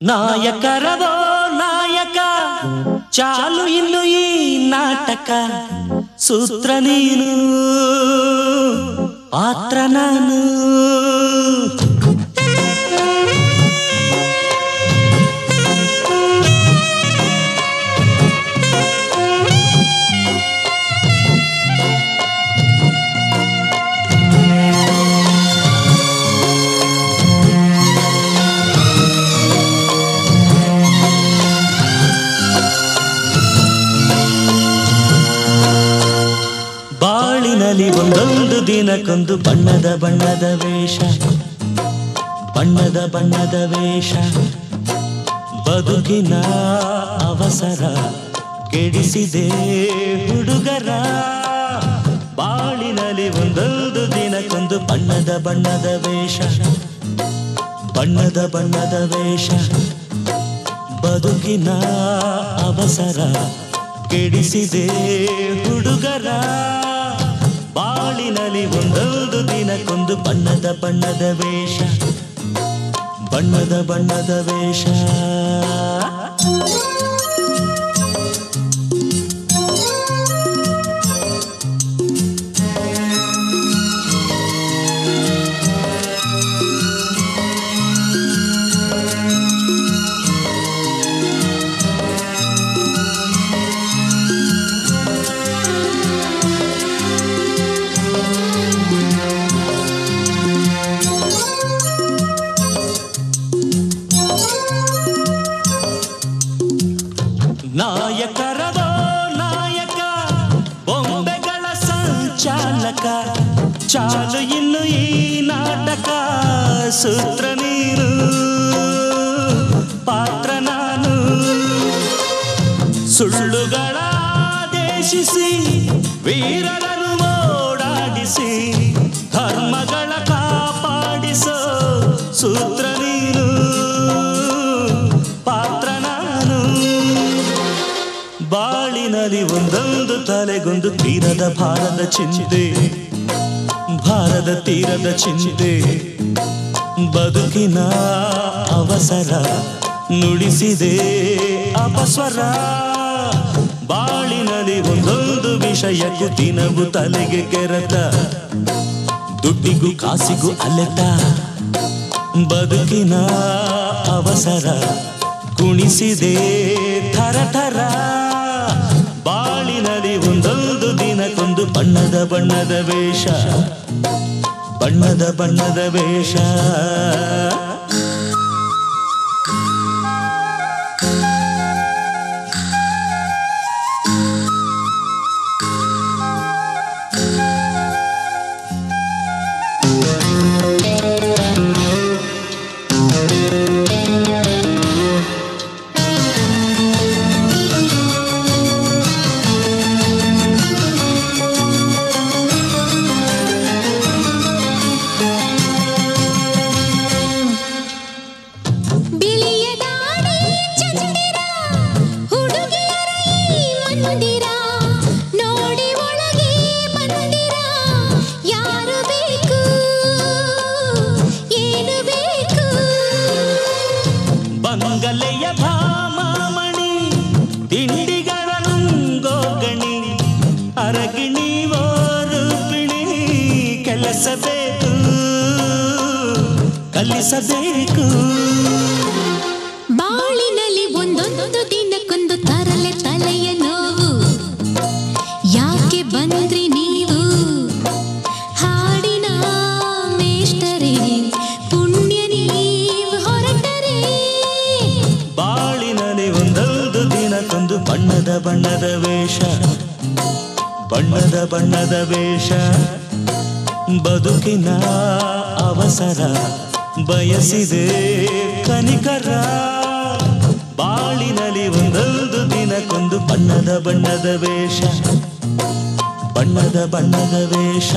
ನಾಯಕರವೋ ನಾಯಕ ಚಾಲು ಇನ್ನು ಈ ನಾಟಕ ಸೂತ್ರ ನೀನು ಪಾತ್ರ ನಾನು ಬಾಳಿನಲ್ಲಿ ಒಂದೊಂದು ದಿನಕ್ಕೊಂದು ಬಣ್ಣದ ಬಣ್ಣದ ವೇಷ. ಬಣ್ಣದ ಬಣ್ಣದ ವೇಷ. ಬದುಕಿನ ಅವಸರ ಕೆಡಿಸಿದೆ ಹುಡುಗರ. ಬಾಳಿನಲ್ಲಿ ಒಂದೊಂದು ದಿನಕ್ಕೊಂದು ಬಣ್ಣದ ಬಣ್ಣದ ವೇಷ. ಬಣ್ಣದ ಬಣ್ಣದ ವೇಷ. ಬದುಕಿನ ಅವಸರ ಕೆಡಿಸಿದೆ ಹುಡುಗರ. ಬಾಳಿನಲ್ಲಿ ಒಂದೊಂದು ದಿನಕ್ಕೊಂದು ಬಣ್ಣದ ಬಣ್ಣದ ವೇಷ. ಬಣ್ಣದ ಬಣ್ಣದ ವೇಷ. ನಾಯಕರವೋ ನಾಯಕ ಬೊಂಬೆಗಳ ಸಂಚಾಲಕ ಚಾಲು ಇನ್ನು ಈ ನಾಟಕ ಸೂತ್ರ ನೀನು ಪಾತ್ರ ನಾನು ಸುಳ್ಳುಗಳ ದೇಶಿಸಿ ವೀರರನ್ನು ಓಡಾಡಿಸಿ ಧರ್ಮಗಳ ಕಾಪಾಡಿಸೋ ಸೂತ್ರ ತಲೆಗೊಂದು ತೀರದ ಭಾರದ ಚಿಂತೆ, ಭಾರದ ತೀರದ ಚಿಂತೆ. ಬದುಕಿನ ಅವಸರ ನುಡಿಸಿದೆ ಅಪಸ್ವರ. ಬಾಳಿನಲ್ಲಿ ಒಂದೊಂದು ವಿಷಯಕ್ಕೂ ದಿನವು ತಲೆಗೆ ಕೆರೆತ. ದುಡ್ಡಿಗೂ ಕಾಸಿಗೂ ಅಲೆತ. ಬದುಕಿನ ಅವಸರ ಕುಣಿಸಿದೆ ಥರ ಥರ. ಬಣ್ಣದ ಬಣ್ಣದ ವೇಷ. ಬಣ್ಣದ ಬಣ್ಣದ ವೇಷ. ಬಿಳಿಯ ಬಂಗಲೆಯ ಭಾಮಣಿ ತಿಂಡಿಗಳ ನುಂಗೋಗಣಿ ಅರಗಿಣಿ ಓರುಪಿಣಿ ಕೆಲಸಬೇಕು, ಕಲಿಸಬೇಕು. ಬಾಳಿನಲ್ಲಿ ಒಂದೊಂದು ದಿನಕ್ಕೊಂದು ತರಲೆ ತಲೆಯ ನೋವು. ಯಾಕೆ ಬಂದ್ರಿ ನೀವು ದಿನಕ್ಕೊಂದು ಬಣ್ಣದ ಬಣ್ಣದ ವೇಷ. ಬಣ್ಣದ ಬಣ್ಣದ ವೇಷ. ಬದುಕಿನ ಅವಸರ ಬಯಸಿದೆ ಕನಿಕರ. ಬಾಳಿನಲ್ಲಿ ಒಂದೊಂದು ದಿನಕ್ಕೊಂದು ಬಣ್ಣದ ಬಣ್ಣದ ವೇಷ. ಬಣ್ಣದ ಬಣ್ಣದ ವೇಷ.